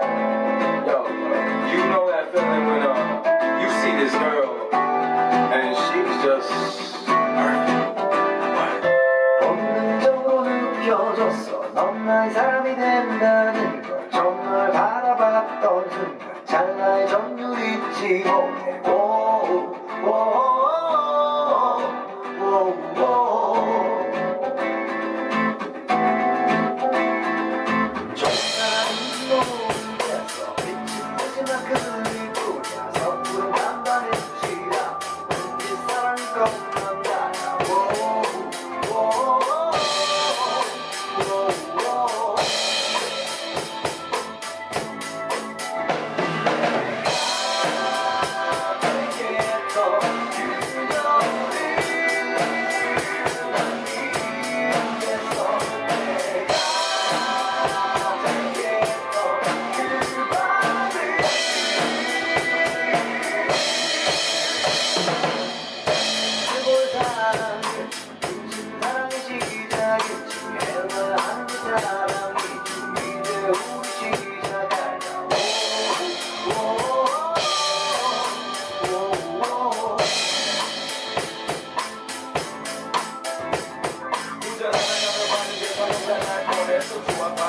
Uh, 넌 나의 사람이 된다는 걸 정말 바라봤던 순간 찰나의 전율 잊지 못해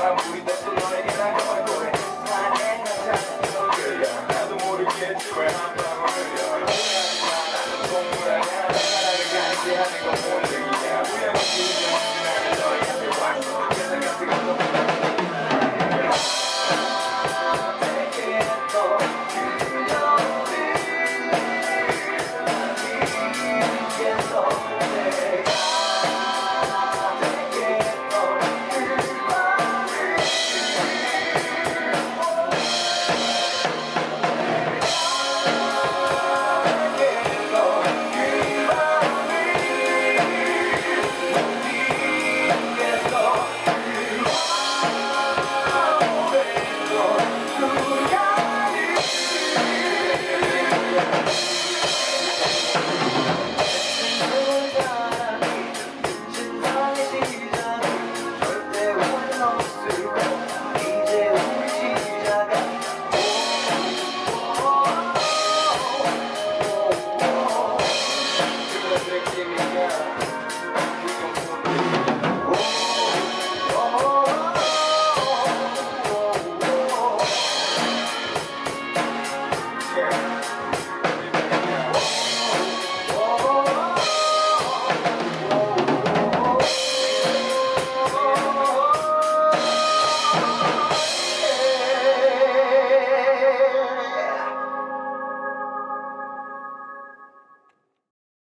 para cuidar.